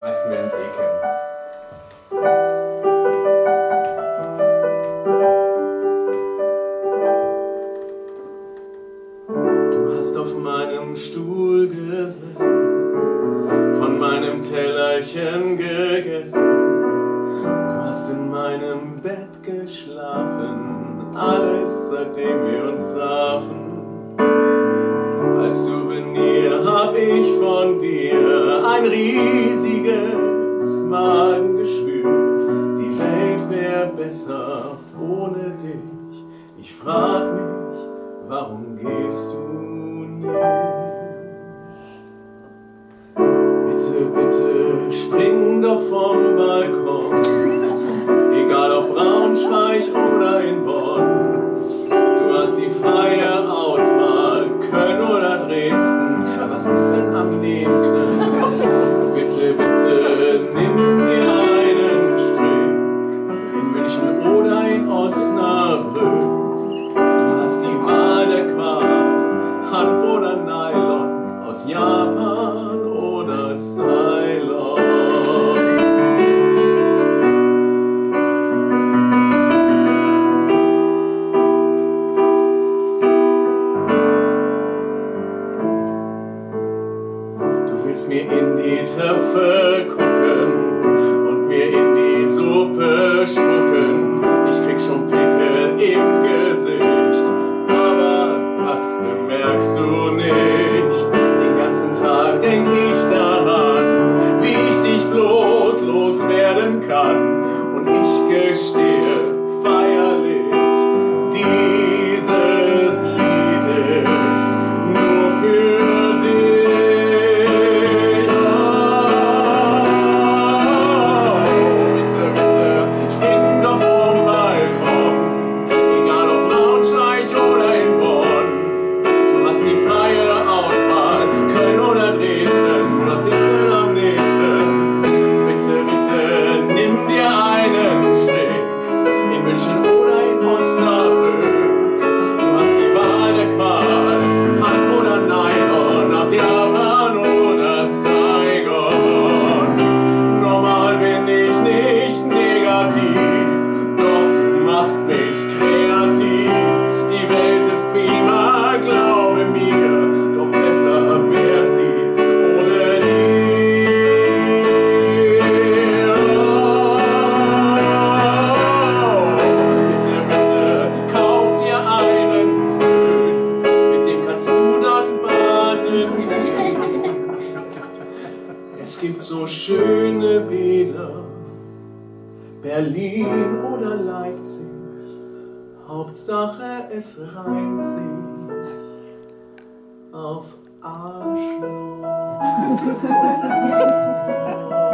Die meisten werden es eh kennen. Du hast auf meinem Stuhl gesessen, von meinem Tellerchen gegessen. Du hast in meinem Bett geschlafen, alles seitdem wir uns trafen. Als Souvenir hab ich von dir ein riesiges Magengeschwür. Die Welt wär besser ohne dich. Ich frag mich, warum gehst du nicht? Bitte, bitte, spring doch vom Balkon. Egal ob Braunschweig oder in Bonn. Du hast die freie Auswahl, Köln oder Dresden. Was ist denn am nächsten? Willst mir in die Töpfe gucken Es gibt so schöne Bäder, Berlin oder Leipzig, Hauptsache es reimt sich auf Arschloch.